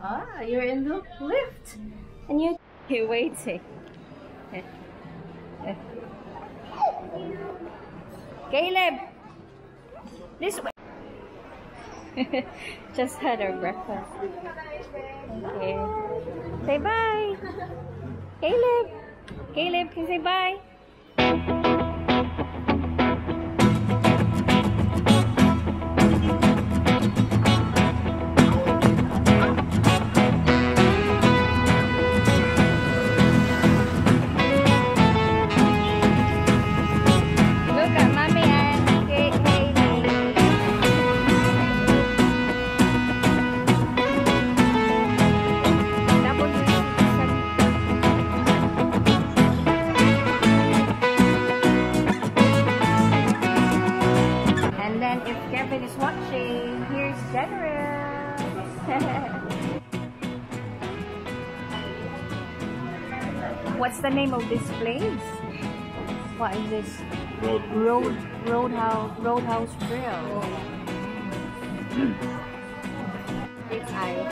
Ah, you're in the lift. And you, you're waiting. Caleb! This way. Just had our breakfast. Okay. Say bye. Caleb. Caleb, can say bye? What's the name of this place? What is this? Road. Road Roadhouse Roadhouse Grill. It's I.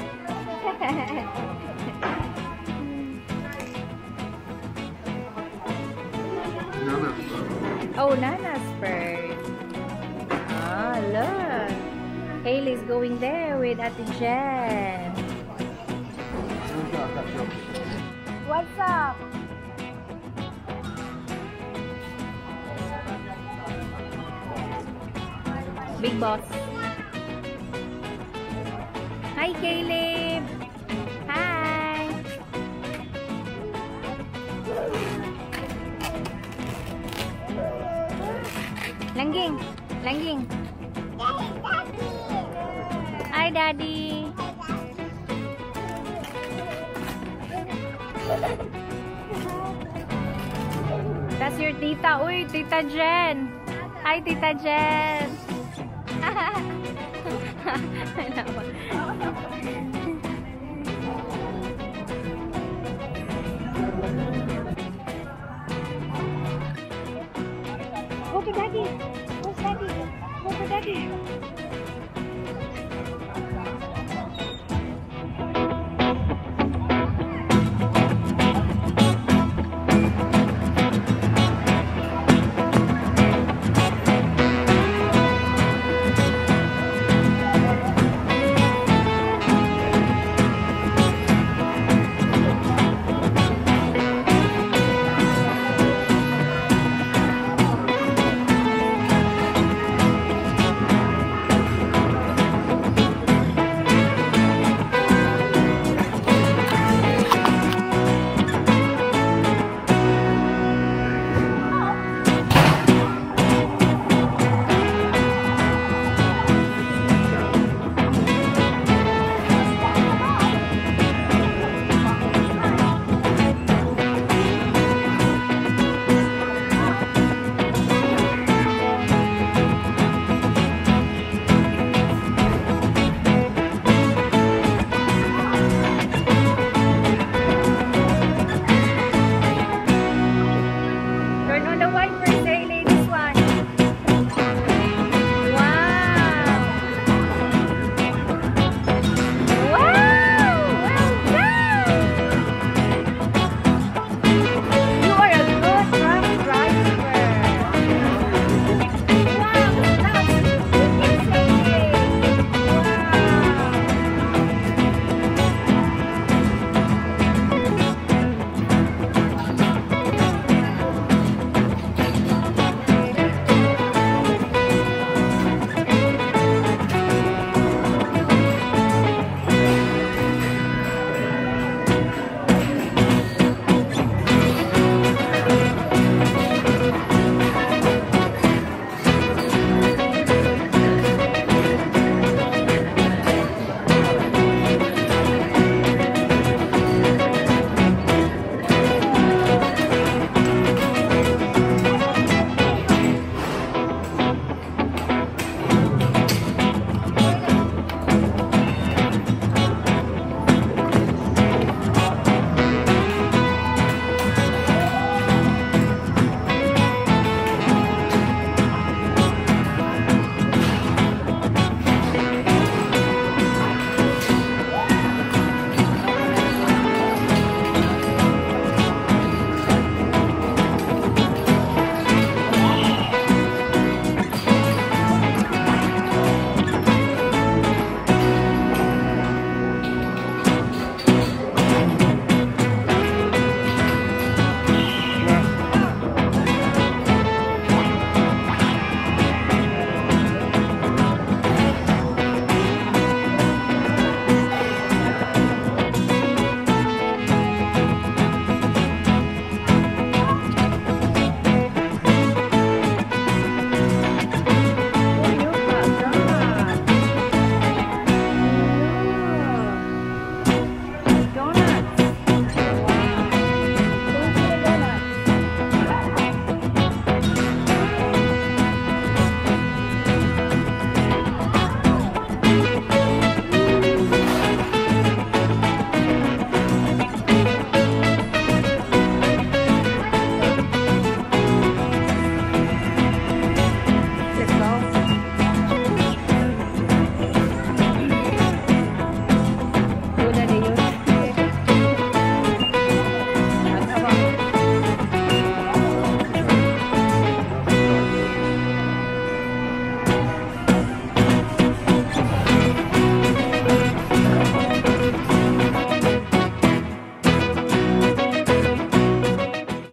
oh, Nana's bird. Ah, look. Haley's going there with Ate Jen. What's up? Big boss. Hi, Caleb. Hi. Langging. Langging. Hi, Daddy. That's your tita. Uy, Tita Jen. Hi, Tita Jen. I know. Go to daddy. Go to daddy. Go to daddy.